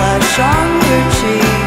blood on your cheek